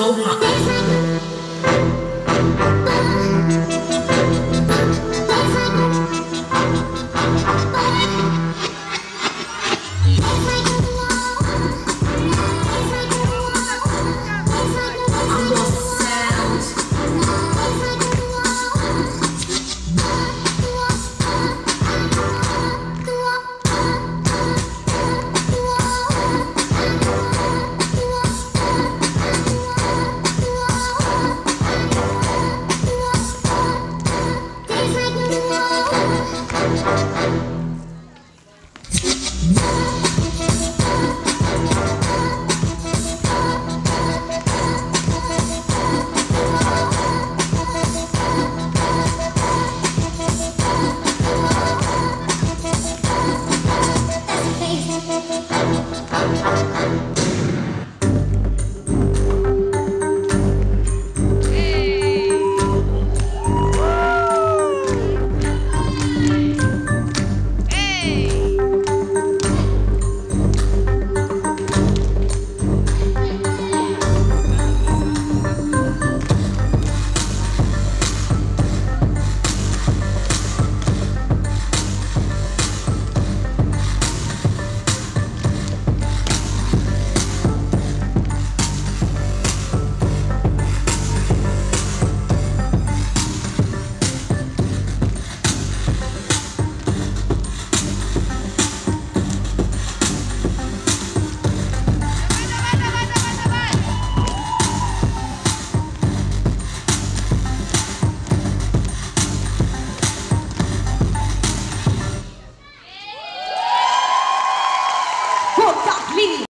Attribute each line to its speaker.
Speaker 1: sou uma. big